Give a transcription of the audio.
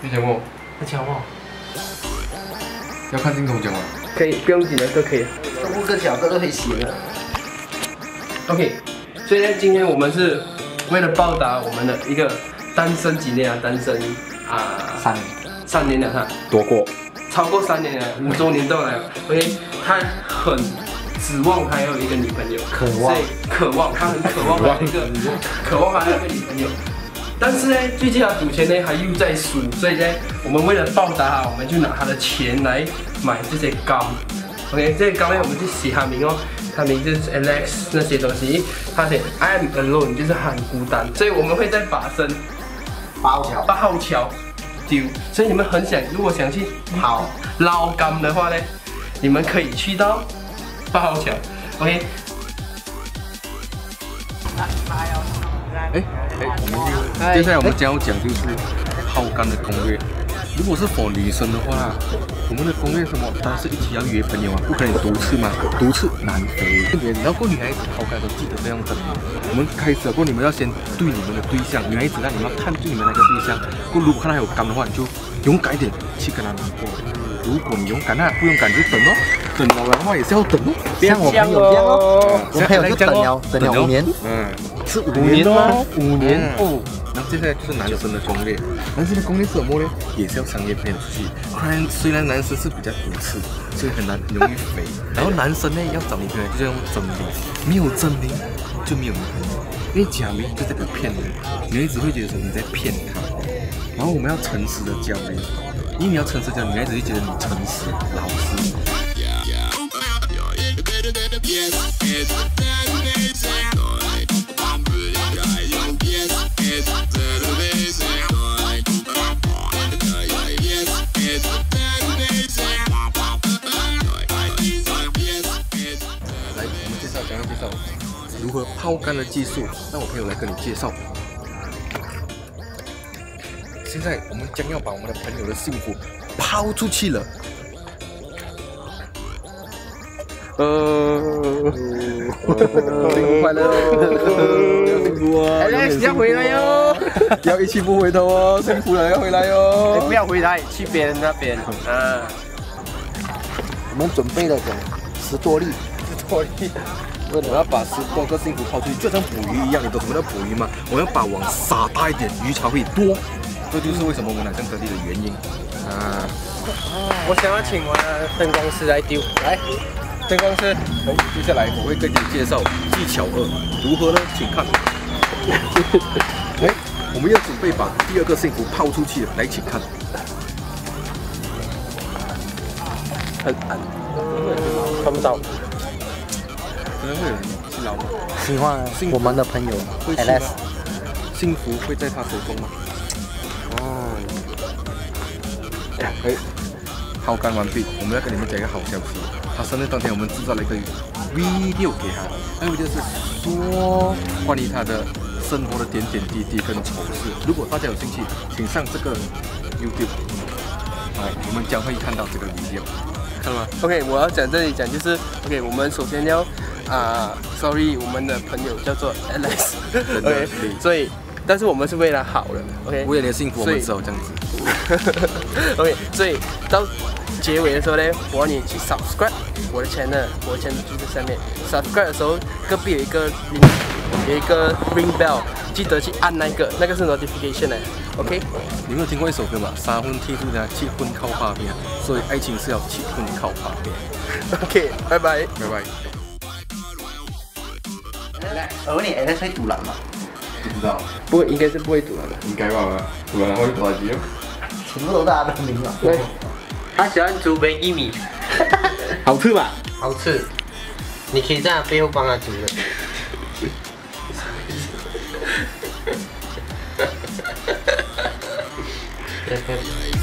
你讲我，你讲我，要看镜头讲吗？可以，不用紧的都可以。动物跟小哥都可以洗了。OK，所以呢，今天我们是为了报答我们的一个单身几年啊，单身啊三年，三年了哈，多过。超过三年了，五周年到来了。OK，他很指望他有一个女朋友，渴望所以渴望他很渴望他有一个渴望他有一个女朋友。但是呢，最近他赌钱呢，他又在输，所以呢，我们为了报答他，我们就拿他的钱来买这些膏。OK，这些膏呢，我们就写他名哦，他名字是 Alex 那些东西，他写 I'm alone，就是很孤单，所以我们会在把身八号桥，八号桥丢，所以你们很想，如果想去跑，捞竿的话呢，你们可以去到八号桥，OK。哎哎，我们接下来我们将要讲就是抛竿的攻略。如果是否女生的话，我们的攻略什么？当然是一起要约朋友啊，不可能独次嘛，独次难飞。特别你要过女孩子抛竿都，记得这样子。我们开始了过，你们要先对你们的对象，女孩子让，你们要看对你们那个对象。过如果看到有竿的话，你就勇敢一点去跟他拿过。如果你勇敢，那不勇敢就等哦。等了的话也是要等哦。像我朋友这样哦，我朋友就等了，等了五年，嗯，是五五年吗？五年哦。然后接下来就是男生的攻略，男生的攻略是什么呢？也是要商业配出去。虽然虽然男生是比较独次，所以很难很容易肥。然后男生呢要找女朋友就是要用真名，没有真名就没有女朋友，因为假名就代表骗人，女孩子会觉得说你在骗她。然后我们要诚实的交流，因为你要诚实交流，女孩子会觉得你诚实老实。来，我们介绍，讲要介绍如何抛竿的技术，让我朋友来跟你介绍。现在我们将要把我们的朋友的幸福抛出去了。呃，幸福快乐哦，要幸福哦 Alex 要回来哟，要一去不回头哦，幸福了要回来哟。你不要回来，去别人那边啊。我们准备了有十多粒，十多粒。我要把十多个幸福抛出去，就像捕鱼一样，你懂什么叫捕鱼吗？我要把网撒大一点，鱼才会多。这就是为什么我们来这样得力的原因啊！我想要请我的灯光师来丢，来，灯光师，好，接下来我会跟你介绍技巧二，如何呢？请看。哎，我们要准备把第二个幸福抛出去了，来，请看。很暗，看不到。可能会有人去捞吗？喜欢我们的朋友会去 Alex，吗？幸福会在他手中吗？哦，哎，抛竿完毕，我们要跟你们讲一个好消息。他生日当天，我们制造了一个 video 给他，那个 video 是说关于他的生活的点点滴滴跟丑事。如果大家有兴趣，请上这个 YouTube，哎，我们将会看到这个 video，看到吗？OK，我要讲这里讲就是 OK，我们首先要啊、s o r r y 我们的朋友叫做 Alex。真的 OK，所以但是我们是为了好的，OK。为了你的幸福，我所以们只好这样子。OK，所以到结尾的时候呢，我要你去 subscribe 我的 channel，我的 channel 就在下面。subscribe 的时候，隔壁有一个 ring，有一个 ring bell，记得去按那个，那个是 notification 来。OK，你没有听过一首歌吗？三婚剃度呢，七婚靠打拼，所以爱情是要七婚靠打拼。OK，拜拜。拜拜。我问你赌篮吗？不知道，不会，应该是不会赌了的。应该吧？不然会多少集？全部都是他的名了。对，他喜欢煮杯薏米，好吃吧？好吃。你可以在他背后帮他煮的。